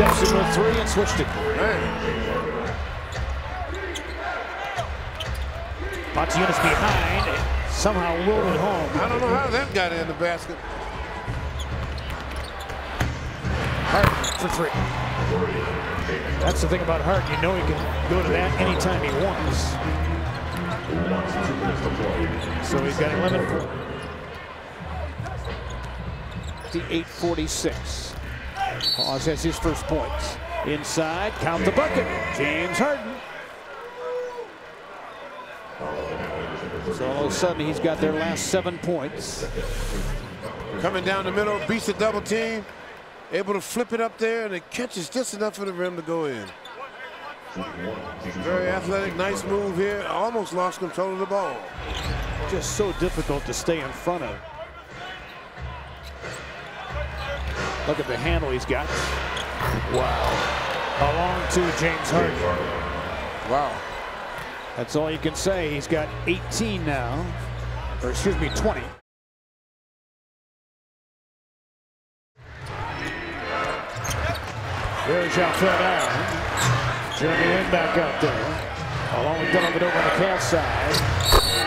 steps into a three and switched it. Man. Motiejunas behind, somehow willed it home. I don't know how that got in the basket. Hart for three. That's the thing about Hart. You know he can go to that anytime he wants. So he's got 11 points. 846. Hawes has his first points. Inside, count the bucket. James Harden. So all of a sudden he's got their last seven points. Coming down the middle, beats the double team. Able to flip it up there, and it catches just enough for the rim to go in. Very athletic, nice move here. Almost lost control of the ball. Just so difficult to stay in front of. Look at the handle he's got. Wow. Along to James Harden. Wow. That's all you can say. He's got 18 now. Or excuse me, 20. There's Alfred Allen. Jeremy Lin back out there. Along with Donovan over on the Cavs side.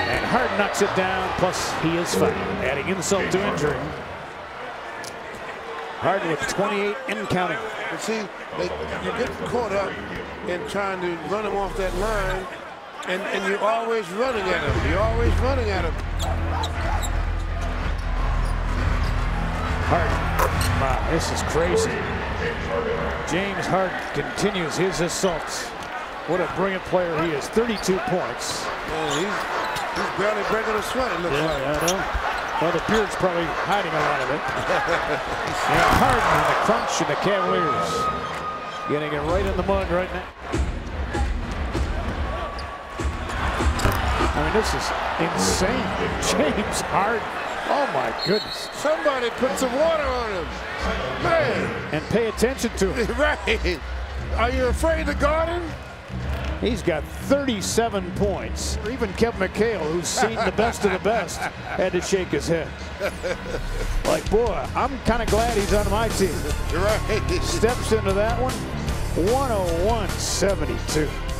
And Harden knocks it down, plus he is fouled, adding insult to injury. Harden with 28 and counting. But see, they, you get caught up in trying to run him off that line, and, and you're always running at him. You're always running at him. Harden. Wow, this is crazy. James Harden continues his assaults. What a brilliant player he is. 32 points. Man, he's, he's barely breaking a sweat, it looks Yeah, like. I know. Well, the beard's probably hiding a lot of it. and Harden and the crunch and the Cavaliers getting it right in the mud right now. I mean, this is insane. James Harden. Oh, my goodness. Somebody put some water on him. Man, And pay attention to him. right. Are you afraid to guard him? He's got 37 points. Even Kevin McHale, who's seen the best of the best, had to shake his head. Like, boy, I'm kind of glad he's on my team. You're right. Steps into that one, 101-72.